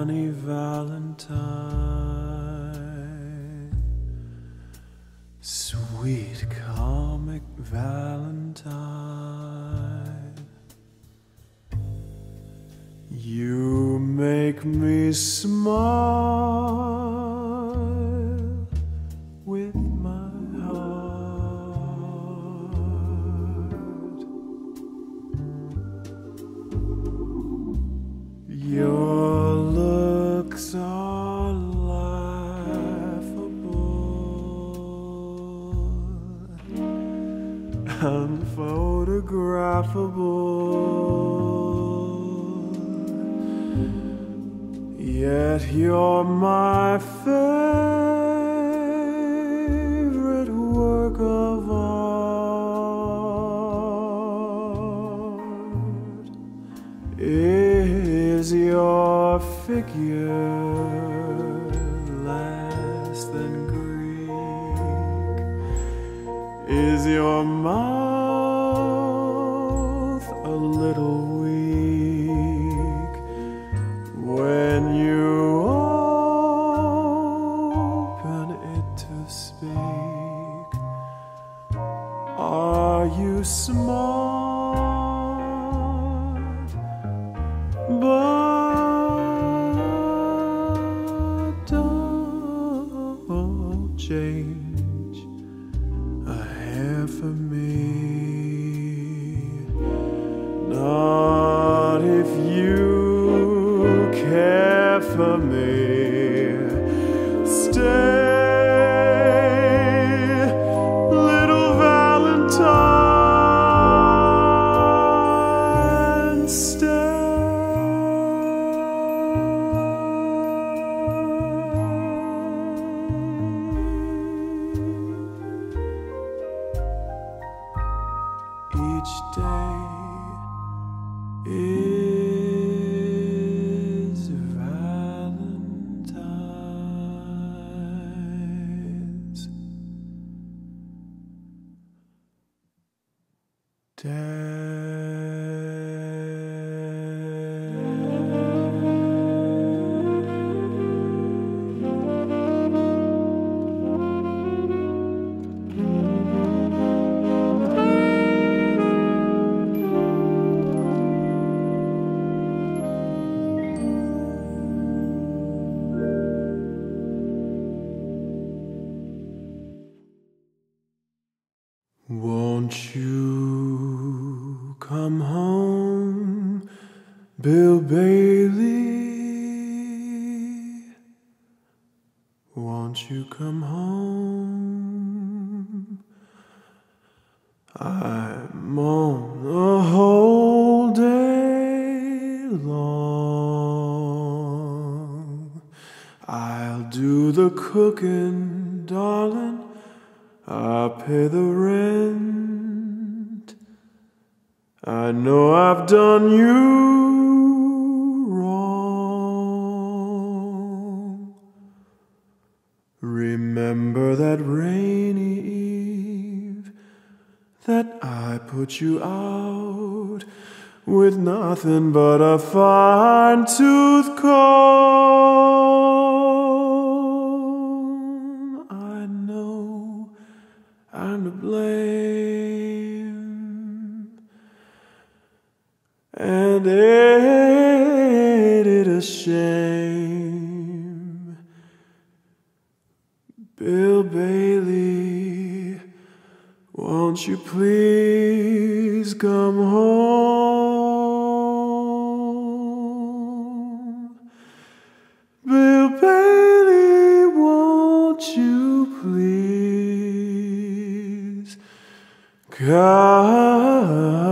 Valentine. Sweet comic Valentine. You make me smile unphotographable. Yet you're my favorite work of art. Is your figure Is your mouth a little weak when you open it to speak? Are you smart? But change Stay, little Valentine. Stay. Each day is Day. Come home, Bill Bailey? Won't you come home? I'm on the whole day long. I'll do the cooking, darling. I'll pay the rent. I know I've done you wrong. Remember that rainy eve that I put you out with nothing but a fine tooth comb. I know I'm to blame. And ain't it a shame? Bill Bailey, won't you please come home? Bill Bailey, won't you please come